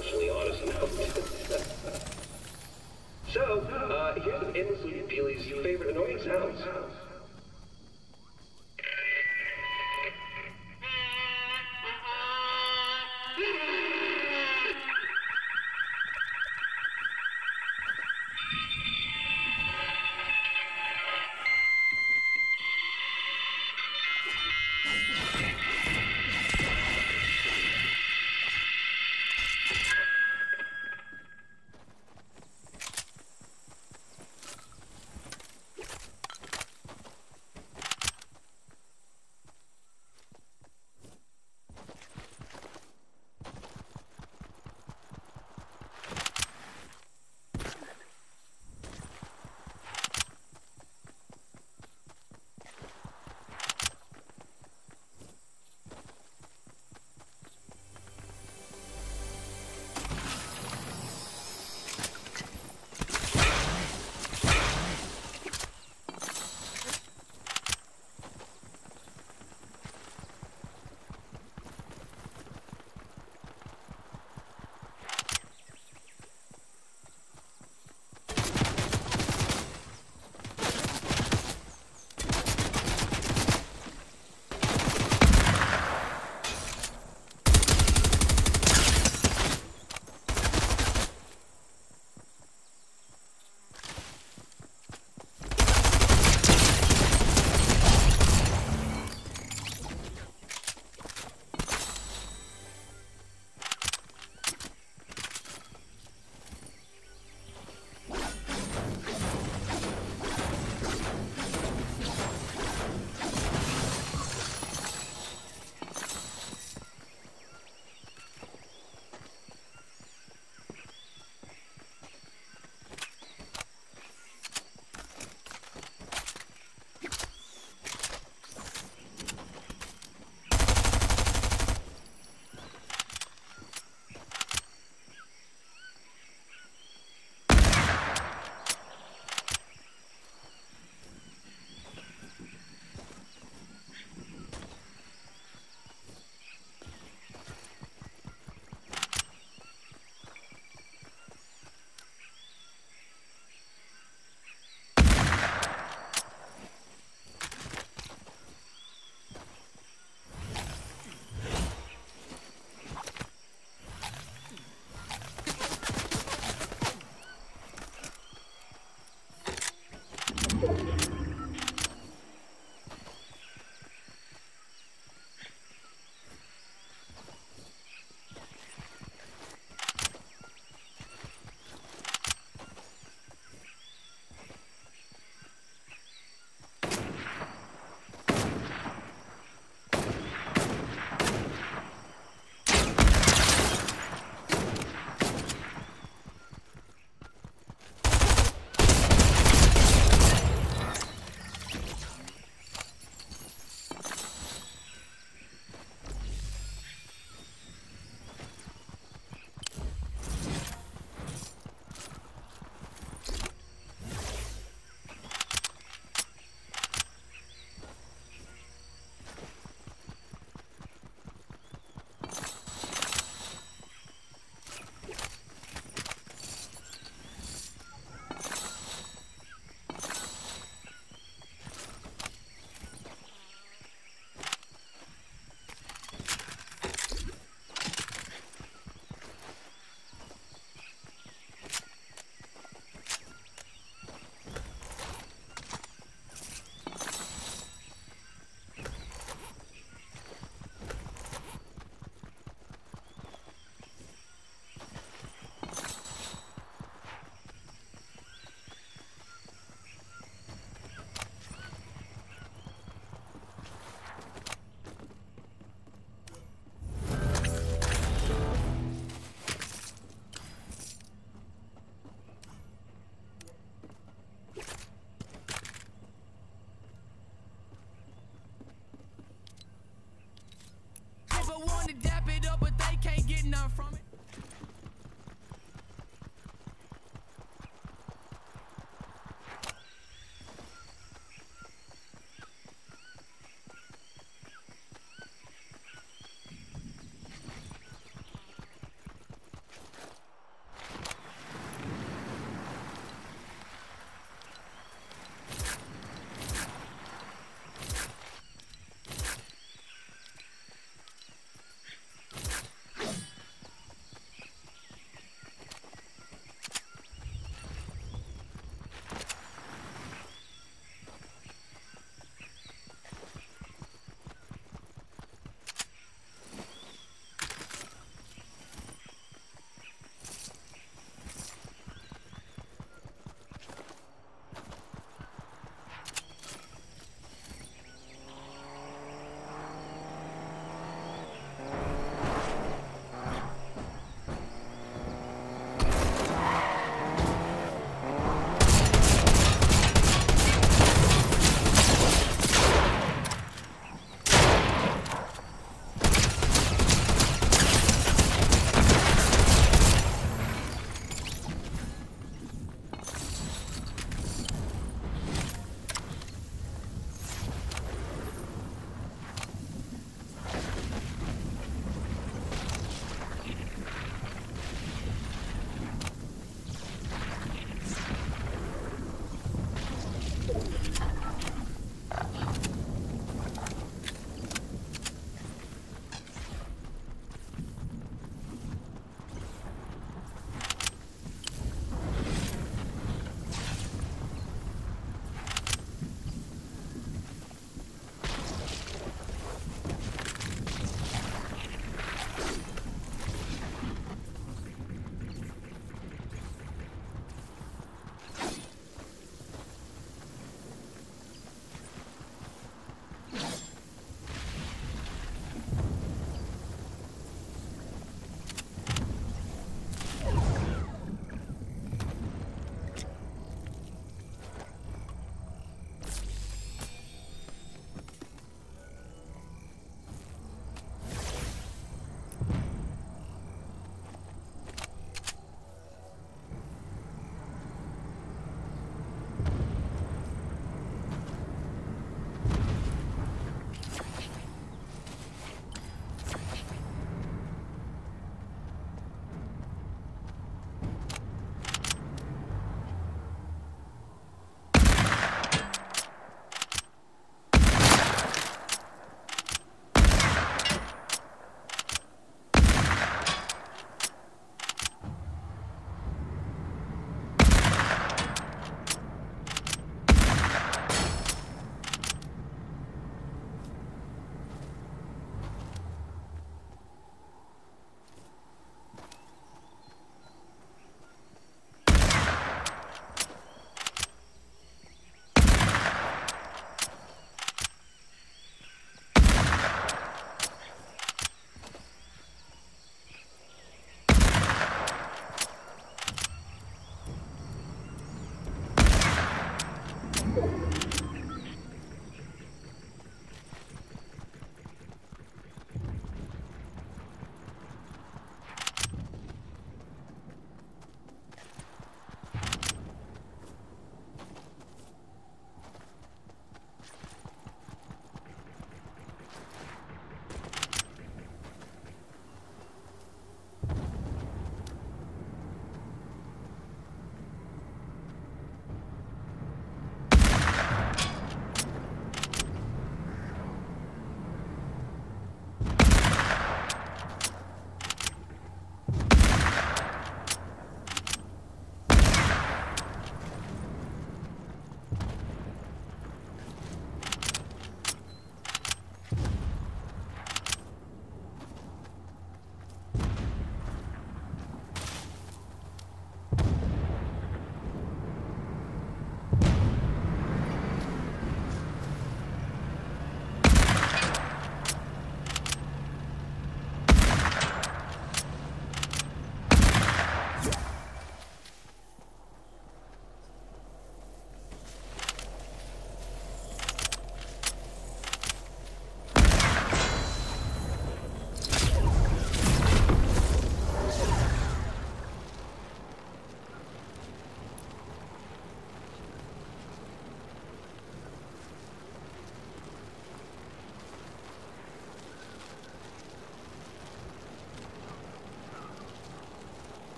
an emotionally honest so, uh, here's endlessly Peely's favorite annoying sounds.